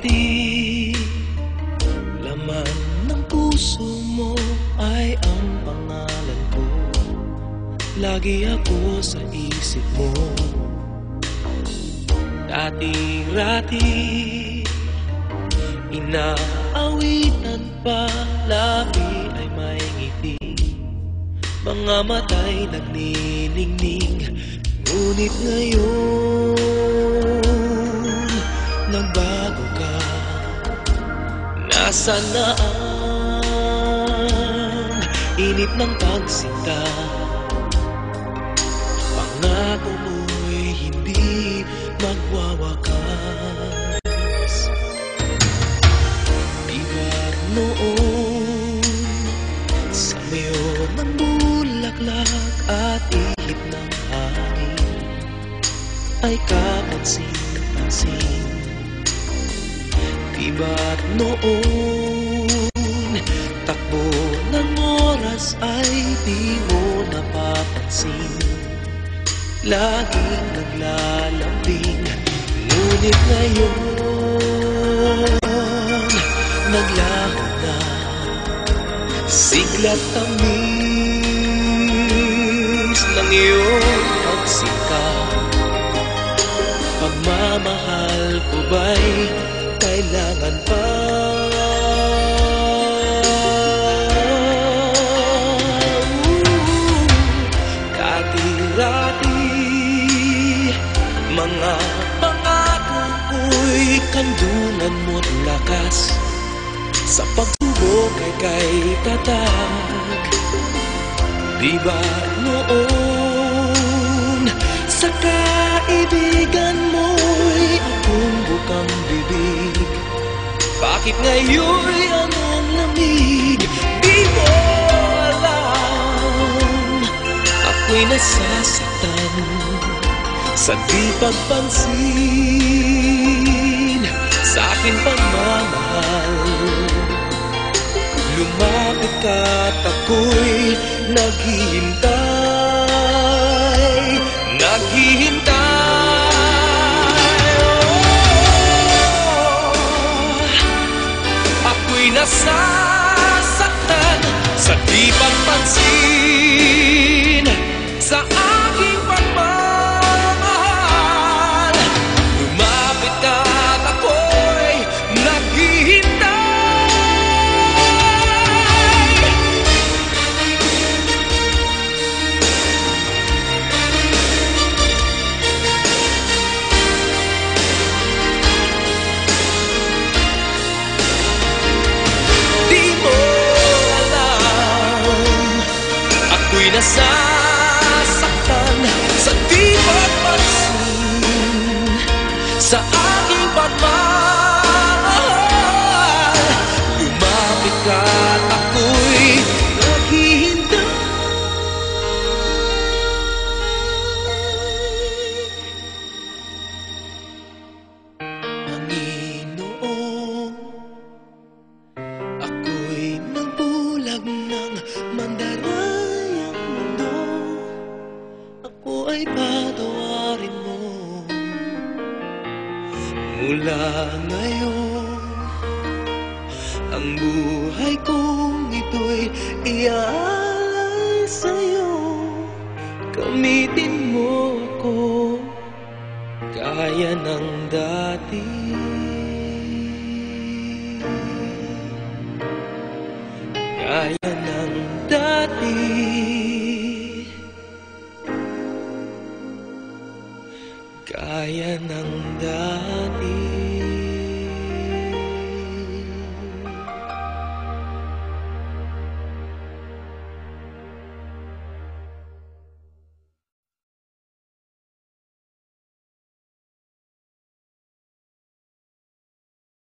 Dati-rati Laman ng puso mo ay ang pangalan ko. Lagi ako sa isip mo. Dati-rati Inaawitan pa Labi ay may ngiti. Mga mata'y nagniningning Ngunit ngayon Nagbago ka Nasaan na ang Init ng pagsinta Pangako mo'y hindi magwawakas. Iba't noon Sa mayo ng bulaklak At ihip ng hangin Ay kapansin-pansin Iba't noon Takbo ng oras ay di mo napapansin? Laging naglalambing Ngunit ngayon Naglaho na Siglat tamis Ng iyong pagsikap Pagmamahal ko ba'y kailangan pa? Dati-rati Mga pangako ko'y kandungan mo't lakas Sa pagsubok ay kay tatag Di ba noon Sa kaibigan Bakit ngayon'y anong lamig Di mo alam. Ako'y nasasaktan Sa di pagpansin. Sa aking pagmamahal Lumapit ka't ako'y naghihintay. Naghihintay Ako'y nasasaktan Sa nasasaktan Sa di pagpansin Sa aking pagmamahal Lumapit ka at ako'y naghihintay. Panginoon Ako'y nagbulag ng mandarayang ay patawarin mo. Mula ngayon Ang buhay kong ito'y iaalay sa'yo. Gamitin mo ako Kaya ng dati. Gaya ng Gaya ng dati